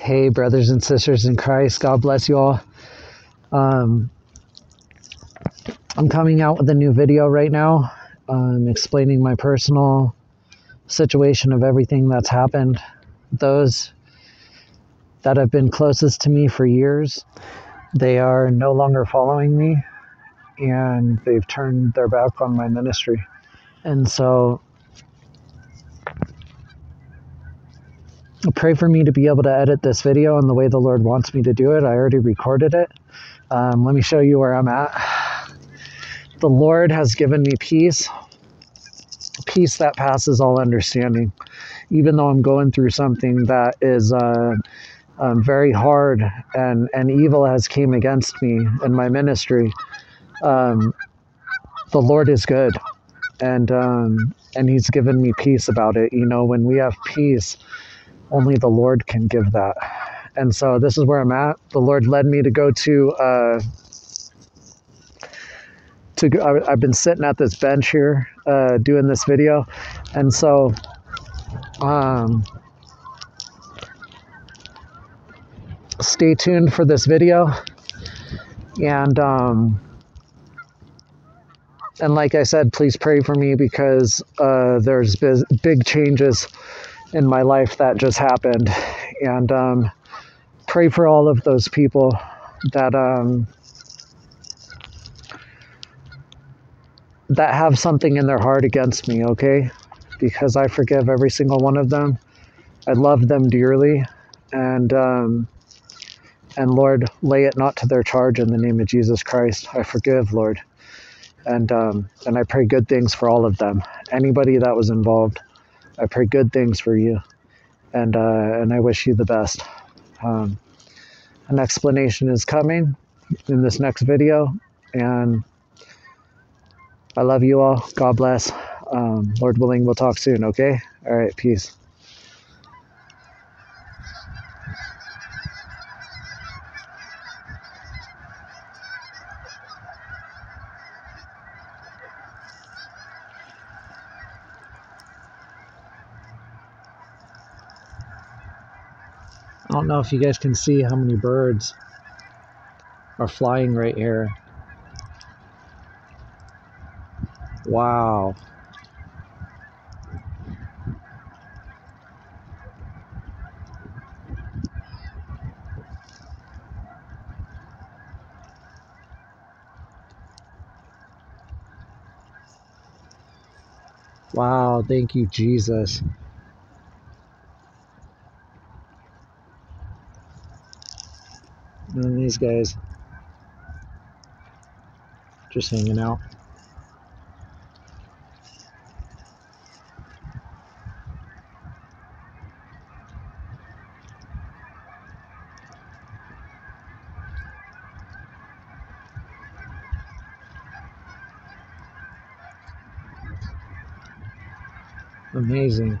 Hey, brothers and sisters in Christ, God bless you all. Um, I'm coming out with a new video right now, I'm explaining my personal situation of everything that's happened. Those that have been closest to me for years, they are no longer following me, and they've turned their back on my ministry. And so pray for me to be able to edit this video in the way the Lord wants me to do it. I already recorded it. Um, let me show you where I'm at. The Lord has given me peace, peace that passes all understanding. Even though I'm going through something that is uh, um, very hard and, and evil has came against me in my ministry, um, the Lord is good. And um, and He's given me peace about it. You know, when we have peace, only the Lord can give that. And so this is where I'm at. The Lord led me to go to. Uh, to go, I've been sitting at this bench here uh, doing this video, and so um, stay tuned for this video. And um, and like I said, please pray for me because uh, there's big changes in my life that just happened. And um, pray for all of those people that um, that have something in their heart against me, okay? Because I forgive every single one of them. I love them dearly. And um, and Lord, lay it not to their charge in the name of Jesus Christ. I forgive, Lord. And um, and I pray good things for all of them. Anybody that was involved. I pray good things for you, and uh, and I wish you the best. Um, an explanation is coming in this next video, and I love you all. God bless. Um, Lord willing, we'll talk soon. Okay. All right. Peace. I don't know if you guys can see how many birds are flying right here. Wow. Wow, thank you, Jesus. And these guys just hanging out. Amazing.